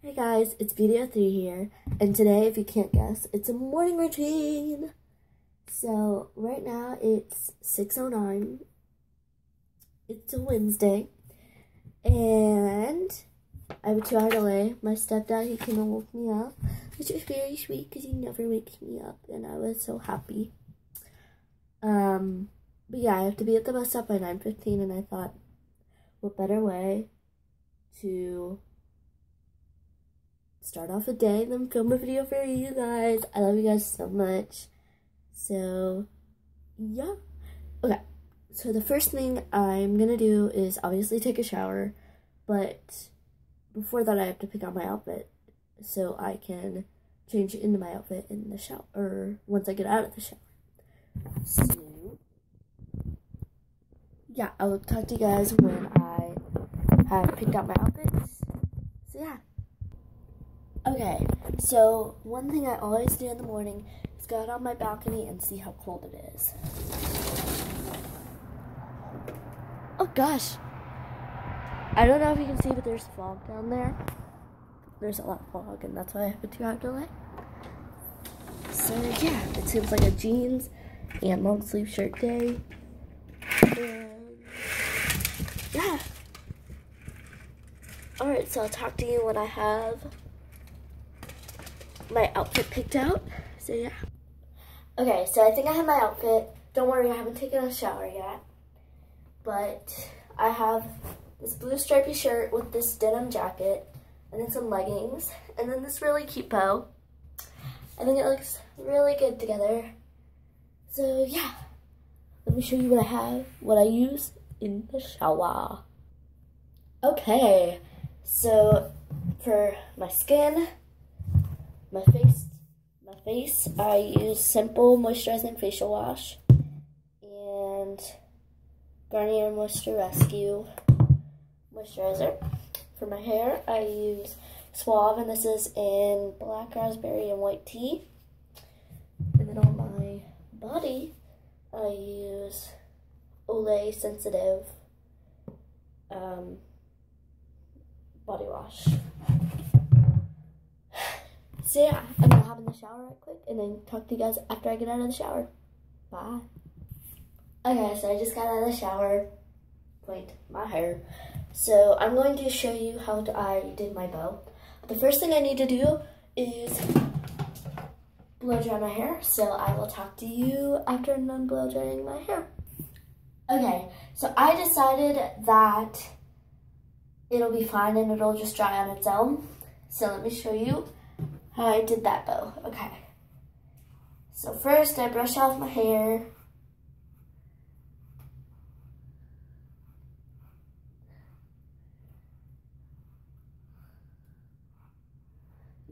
Hey guys, it's Beauty03 here, and today, if you can't guess, it's a morning routine. So, right now it's 6.09, it's a Wednesday, and I have a two hour delay. My stepdad, he came and woke me up, which was very sweet because he never wakes me up, and I was so happy. Um, but yeah, I have to be at the bus stop by 9.15, and I thought, what better way to start off a day and then film a video for you guys. I love you guys so much. So, yeah. Okay, so the first thing I'm gonna do is obviously take a shower, but before that I have to pick out my outfit so I can change into my outfit in the shower, or once I get out of the shower. So, yeah, I will talk to you guys when I have picked out my outfits. So, yeah. Okay, so one thing I always do in the morning is go out on my balcony and see how cold it is. Oh gosh. I don't know if you can see, but there's fog down there. There's a lot of fog, and that's why I have a two hour delay. So yeah, it seems like a jeans and long sleeve shirt day. And yeah. Alright, so I'll talk to you when I have my outfit picked out. So yeah. Okay, so I think I have my outfit. Don't worry, I haven't taken a shower yet. But I have this blue stripy shirt with this denim jacket and then some leggings and then this really cute bow. I think it looks really good together. So yeah, let me show you what I have, what I use in the shower. Okay, so for my skin, my face, my face, I use Simple Moisturizing Facial Wash and Garnier Moisture Rescue Moisturizer. For my hair, I use Suave, and this is in black raspberry and white tea. And then on my body, I use Olay Sensitive um, body wash. So yeah, I'm gonna hop in the shower right quick and then talk to you guys after I get out of the shower. Bye. Okay, so I just got out of the shower, cleaned my hair. So I'm going to show you how I did my bow. The first thing I need to do is blow dry my hair. So I will talk to you after I'm done blow drying my hair. Okay, so I decided that it'll be fine and it'll just dry on its own. So let me show you how I did that bow. Okay. So first I brush off my hair.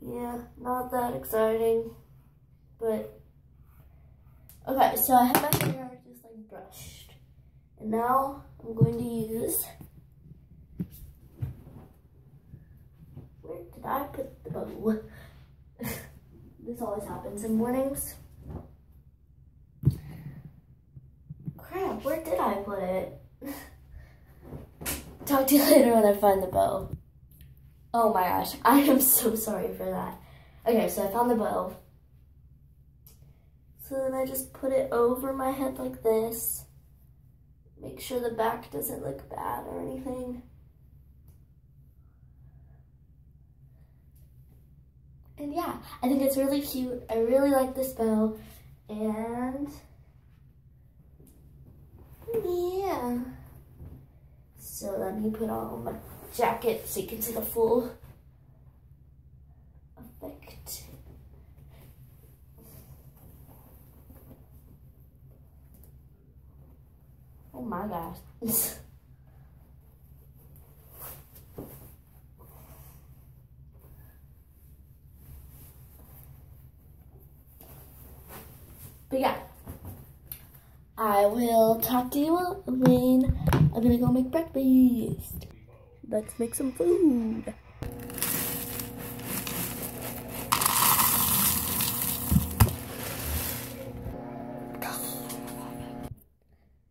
Yeah, not that exciting, but okay, so I have my hair just like brushed. And now I'm going to use, where did I put the bow? This always happens in mornings. Crap, where did I put it? Talk to you later when I find the bow. Oh my gosh, I am so sorry for that. Okay, so I found the bow. So then I just put it over my head like this. Make sure the back doesn't look bad or anything. And yeah, I think it's really cute. I really like this bow. And yeah. So let me put on my jacket so you can see the full effect. Oh my gosh. But yeah, I will talk to you when I'm gonna go make breakfast. Let's make some food.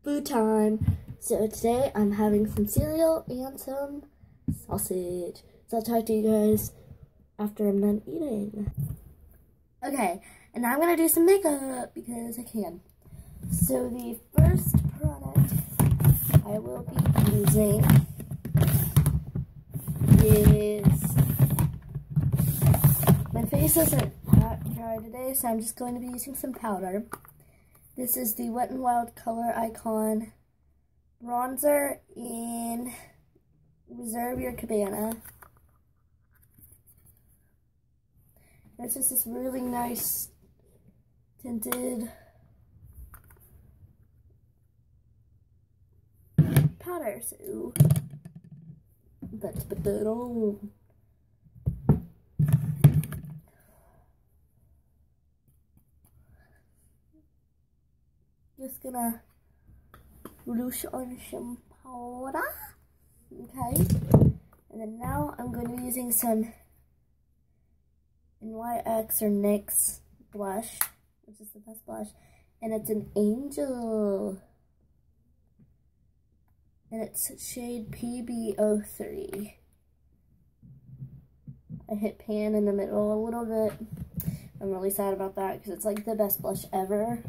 Food time. So today I'm having some cereal and some sausage. So I'll talk to you guys after I'm done eating. Okay, and I'm going to do some makeup because I can. So the first product I will be using is, my face isn't that dry today, so I'm just going to be using some powder. This is the Wet n Wild Color Icon bronzer in Reserve Your Cabana. This is this really nice tinted powder, so let's put that on. Just gonna loose on some powder. Okay. And then now I'm going to be using some NYX or NYX blush, which is the best blush. And it's an Angel. And it's shade PB03. I hit pan in the middle a little bit. I'm really sad about that because it's like the best blush ever.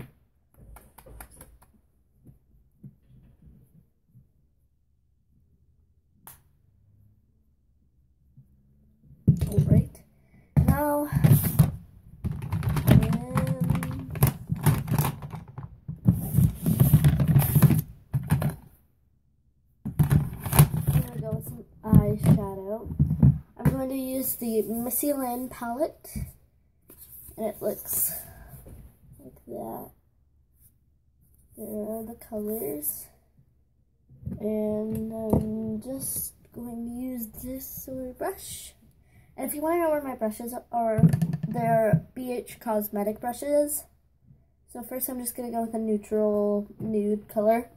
Use the Missy Lynn palette. And it looks like that. There are the colors. And I'm just going to use this sort of brush. And if you want to know where my brushes are, they're BH Cosmetic brushes. So first I'm just going to go with a neutral nude color.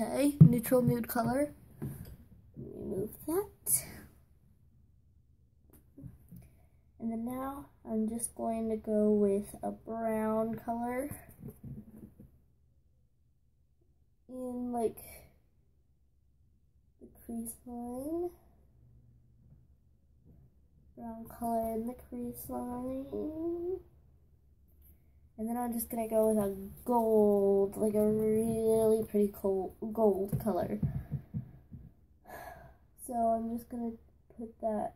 Okay, neutral nude color. Remove that. And then now I'm just going to go with a brown color in like the crease line. Brown color in the crease line. And then I'm just to go with a gold, like a really pretty cool gold color. So I'm just to put that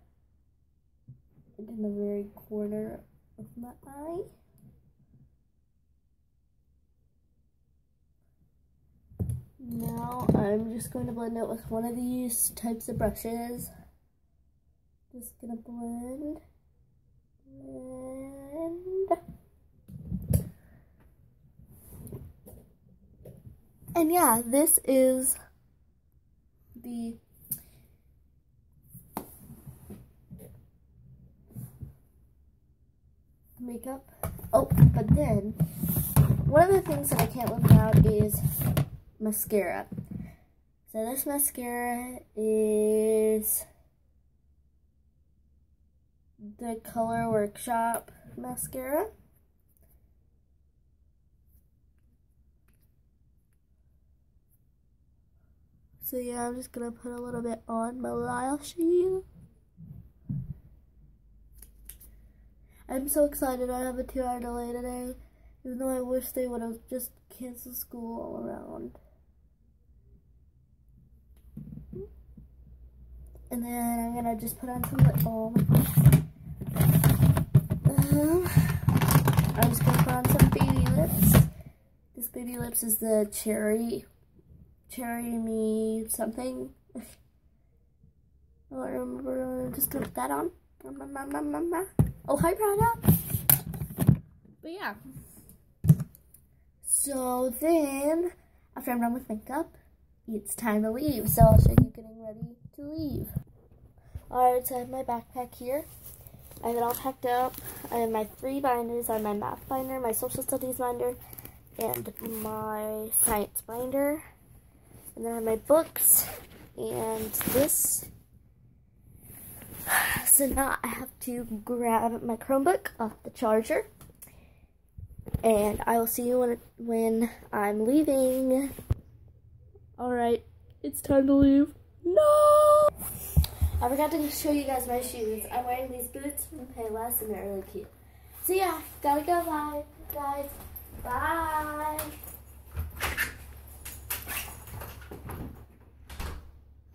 in the very corner of my eye. Now I'm just going to blend it with one of these types of brushes. Just to blend. Blend. And yeah, this is the makeup. Oh, but then one of the things that I can't live without is mascara. So this mascara is the Color Workshop mascara. So yeah, I'm just gonna put a little bit on my lashes. I'm so excited I have a two hour delay today. Even though I wish they would have just canceled school all around. And then I'm gonna just put on some lip balm. Um, I'm just gonna put on some baby lips. This baby lips is the cherry cherry me something. I don't remember. I'm just gonna put that on. Oh, hi, Prada. But yeah. So then, after I'm done with makeup, it's time to leave. So I'll show you getting ready to leave. Alright, so I have my backpack here. I have it all packed up. I have my three binders. I have my math binder, my social studies binder, and my science binder. And then I have my books and this. So now I have to grab my Chromebook off the charger. And I will see you when, when I'm leaving. Alright, it's time to leave. No! I forgot to show you guys my shoes. I'm wearing these boots from Payless and they're really cute. So yeah, gotta go bye, guys. Bye.